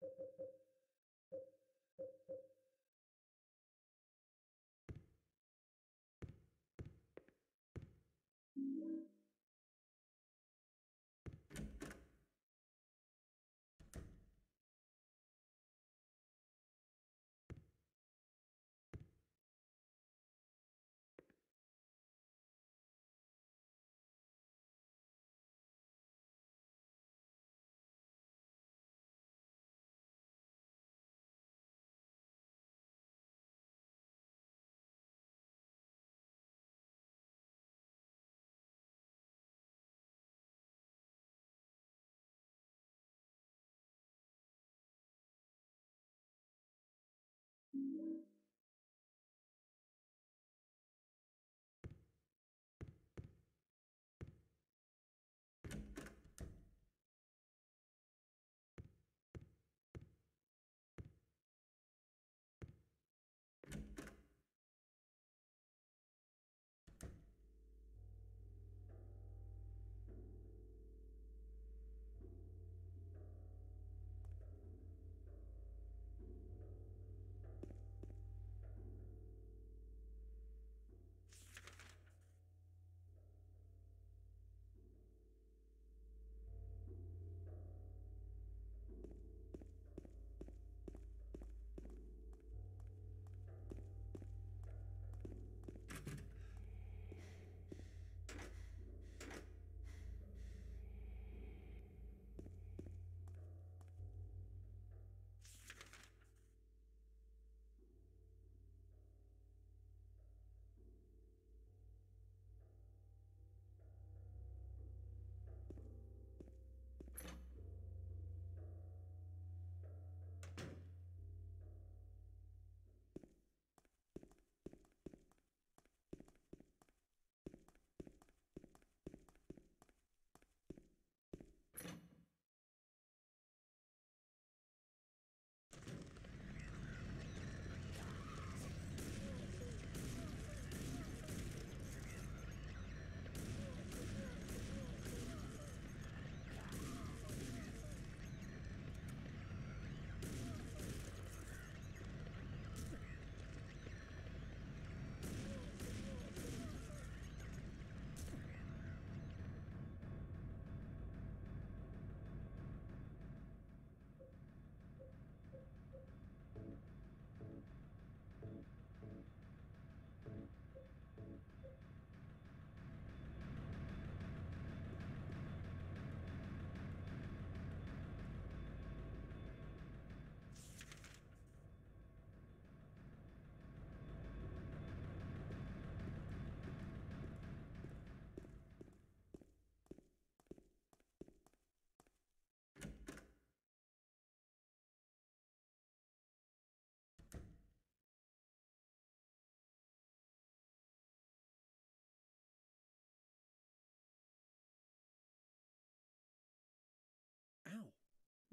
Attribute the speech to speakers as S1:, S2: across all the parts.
S1: Thank you.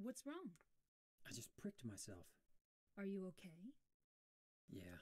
S2: What's wrong?
S1: I just pricked myself.
S2: Are you okay?
S1: Yeah.